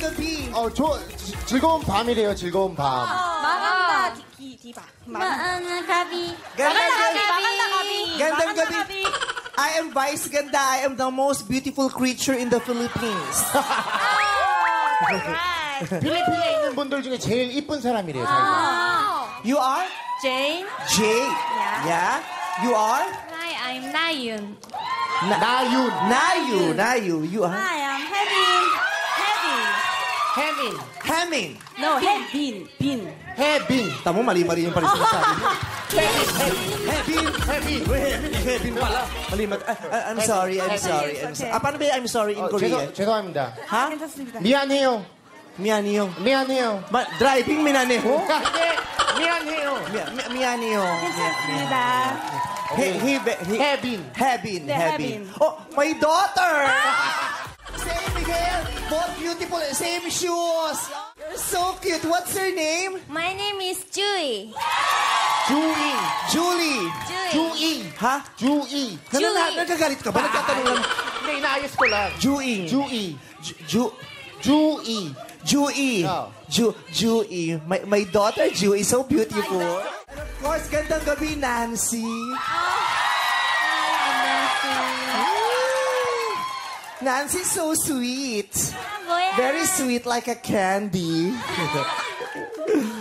gabi. 어, 조, 지- 즐거운 밤이래요, 즐거운 밤. Di ba? Maana gabi. Gandang gabi. Maganda gabi. Gandang Maganda gabi. I am Vice Ganda. I am the most beautiful creature in the Philippines. 필리핀에 있는 분들 중에 제일 이쁜 사람이래요, 자기가. You are? Jane. Jay. Yeah. You are? Hi, I'm Nayun. 나윤. Nayu. Nayu. You are? I am Hevin. Hemin. Hemin. No, Hebin. Bin. Hebin. Tamo, mali-mali yung parin sinasabi mo. Hebin. Hebin. Hebin. Hebin pala. Mali, mag... Ah, ah, I'm sorry, I'm sorry. I'm sorry. Ah, paano ba I'm sorry in oh, Korean? Cheto, I'm da. Ha? Mianheo. Mianheo. Mianheo. Ma, driving minaneo? Oh, hindi. Mianheo. Mianheo. Kansasnida. Hebin. Hebin. Hebin. Oh, my daughter! Ah! big hair, both beautiful, same shoes. You're so cute. What's your name? My name is Chewy. Chewy. Julie. Chewy. Ha? Chewy. Nanana- nagagalit ka ba? Nagtatanong lang. Hindi, inaayos ko lang. Chewy. Chewy. Ju... Chewy. Chewy. Oh. Chewy. My, my daughter, Chewy, so beautiful. And of course, gandang gabi, Nancy. Oh. Hi, Nancy. so sweet. 뭐야? Very sweet like a candy.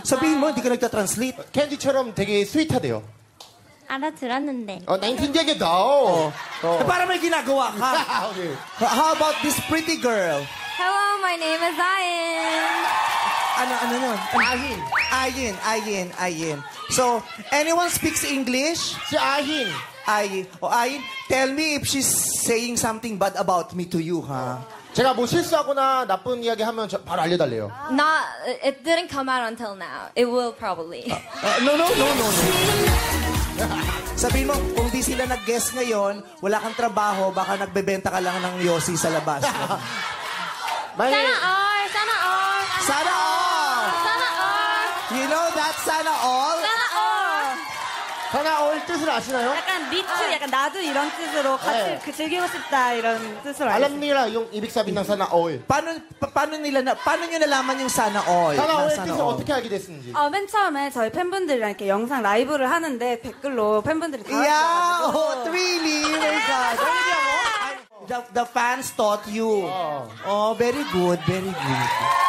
Sabihin mo, hindi ka nagta-translate. 캔디처럼 되게 스윗하대요. 알아들었는데. 어, 나인틴제게 너. Eh, para may ginagawa ka. 오케이. How about this pretty girl? Hello, my name is Ayin. Ano, ano yun? 아힌. Ayin, Ayin, Ayin. So, anyone speaks English? 시 아힌. Ayin. O Ayin, tell me if she's saying something bad about me to you, ha? 제가 뭐 실수하거나 나쁜 이야기 하면 저 바로 알려달래요. Not, it didn't come out until now. It will probably. Uh, no, no, no, no, no. Sabihin mo, kung di sila nag-guess ngayon, wala kang trabaho, baka nagbebenta ka lang ng yosi sa labas. 만약에 Sana all, sana all. Sana all! Sana all. You know that sana all? Sana all. 사나올 뜻을 아시나요? 약간 미투, 약간 나도 이런 뜻으로 같이 네. 그 즐기고 싶다 이런 뜻으로 알겠습니다. Alam nila yung ibig sabihin ng sana all. Paano, pa- paano nila, na, paano nyo nalaman yung sana all? sana all Na 뜻을 어떻게 알게 됐는지. 어, 맨 처음에 저희 팬분들이랑 이렇게 영상 라이브를 하는데 댓글로 팬분들이 다 Yeah! 와주셔가지고 Oh, really? Oh my God. The, the fans taught you. Oh, very good, very good.